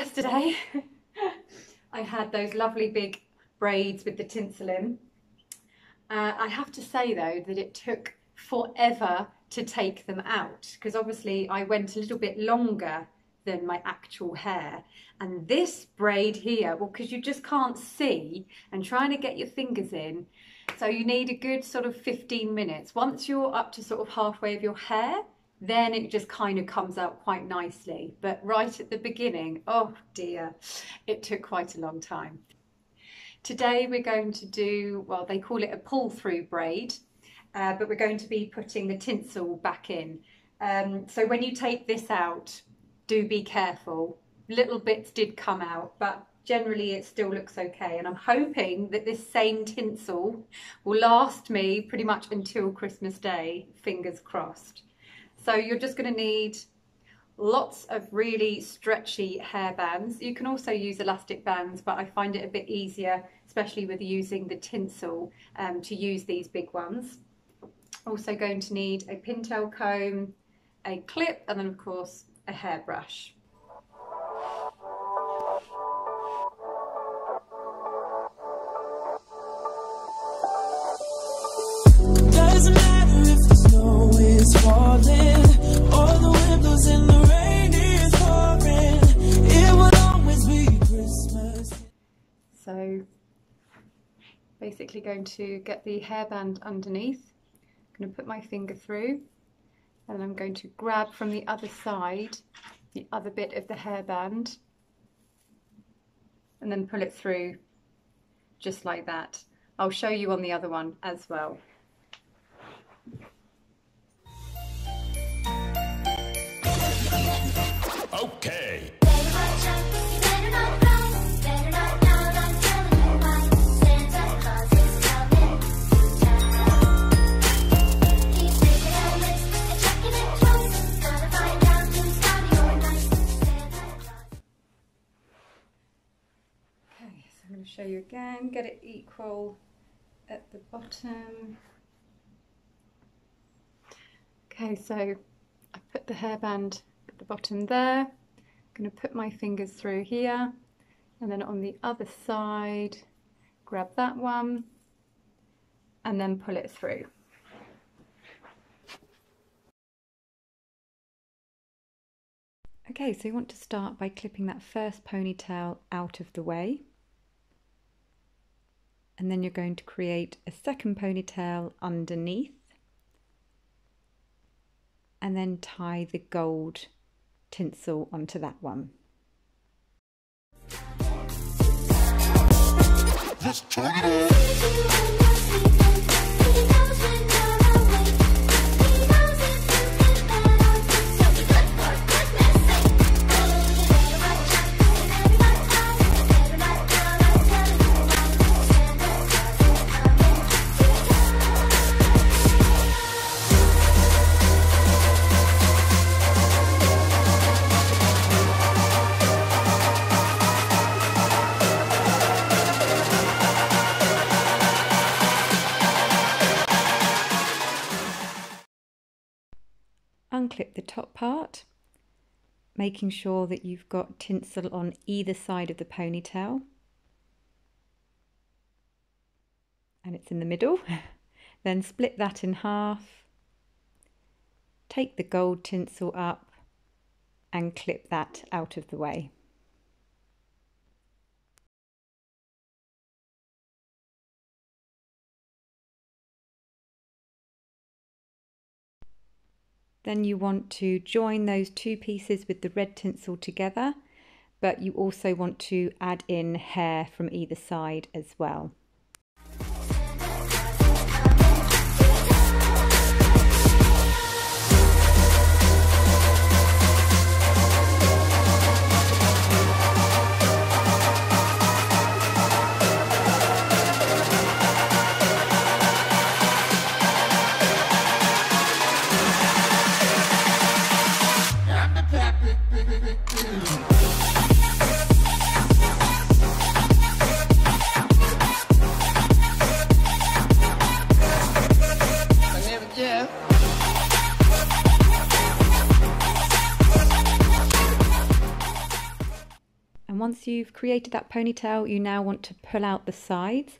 yesterday. I had those lovely big braids with the tinsel in. Uh, I have to say though that it took forever to take them out because obviously I went a little bit longer than my actual hair. And this braid here well because you just can't see and trying to get your fingers in so you need a good sort of 15 minutes. Once you're up to sort of halfway of your hair then it just kind of comes out quite nicely but right at the beginning oh dear it took quite a long time today we're going to do well they call it a pull through braid uh, but we're going to be putting the tinsel back in. Um, so when you take this out, do be careful. Little bits did come out, but generally it still looks okay. And I'm hoping that this same tinsel will last me pretty much until Christmas Day, fingers crossed. So you're just gonna need lots of really stretchy hair bands. You can also use elastic bands, but I find it a bit easier, especially with using the tinsel, um, to use these big ones. Also going to need a pintail comb, a clip, and then of course a hairbrush. So basically going to get the hairband underneath. I'm going to put my finger through. And I'm going to grab from the other side the other bit of the hairband. And then pull it through just like that. I'll show you on the other one as well. Okay. I'm going to show you again, get it equal at the bottom. Okay, so I put the hairband at the bottom there. Going to put my fingers through here and then on the other side, grab that one and then pull it through. Okay, so you want to start by clipping that first ponytail out of the way and then you're going to create a second ponytail underneath and then tie the gold tinsel onto that one. Just turn it unclip the top part, making sure that you've got tinsel on either side of the ponytail. And it's in the middle. then split that in half, take the gold tinsel up and clip that out of the way. Then you want to join those two pieces with the red tinsel together, but you also want to add in hair from either side as well. Once you've created that ponytail, you now want to pull out the sides.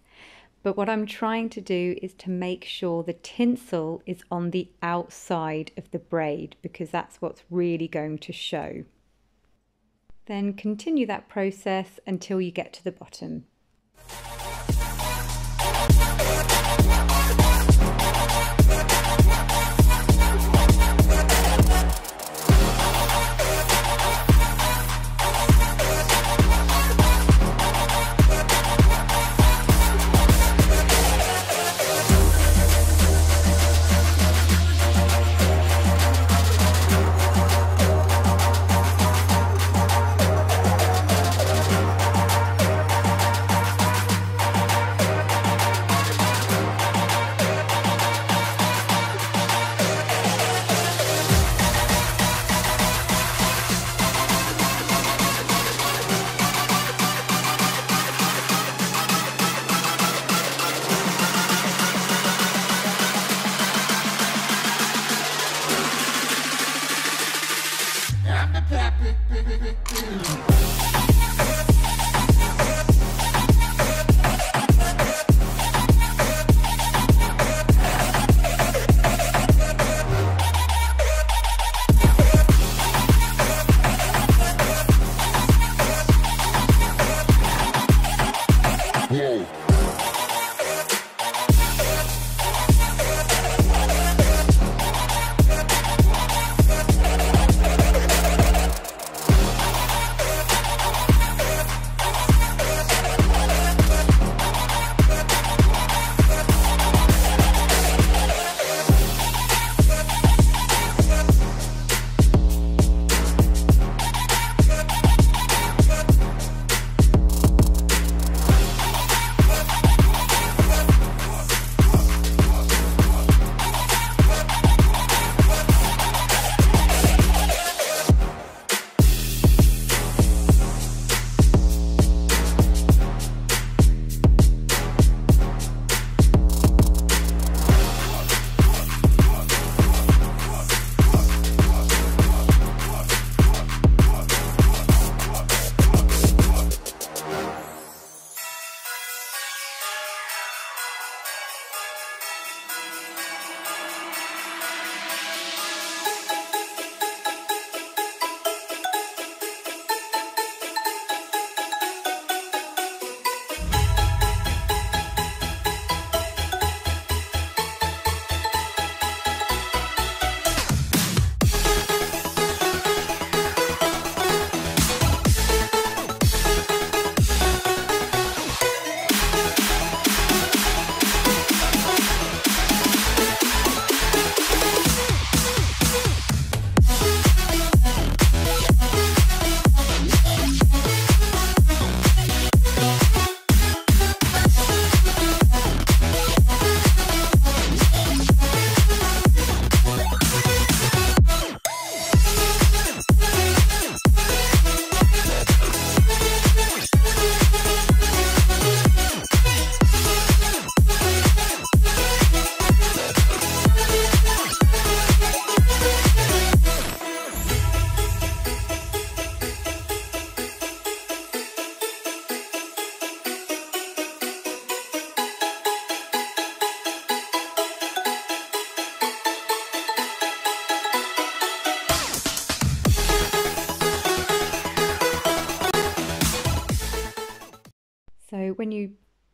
But what I'm trying to do is to make sure the tinsel is on the outside of the braid because that's what's really going to show. Then continue that process until you get to the bottom.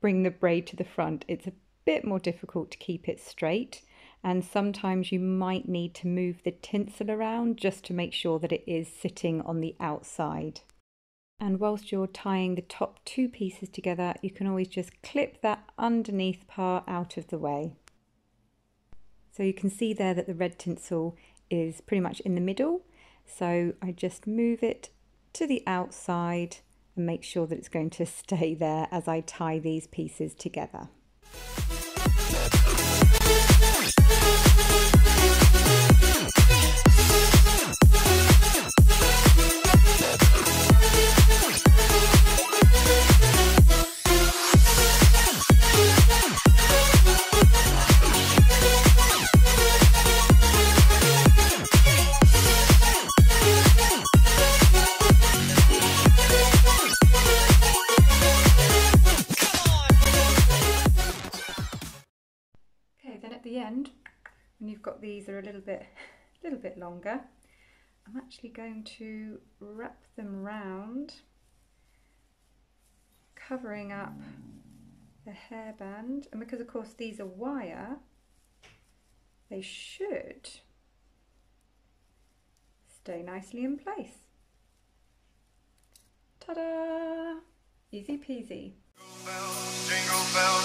Bring the braid to the front, it's a bit more difficult to keep it straight. And sometimes you might need to move the tinsel around just to make sure that it is sitting on the outside. And whilst you're tying the top two pieces together, you can always just clip that underneath part out of the way. So you can see there that the red tinsel is pretty much in the middle. So I just move it to the outside and make sure that it's going to stay there as I tie these pieces together. Longer, I'm actually going to wrap them round, covering up the hairband. And because of course these are wire, they should stay nicely in place. Ta-da! Easy peasy. Jingle bells, jingle bells,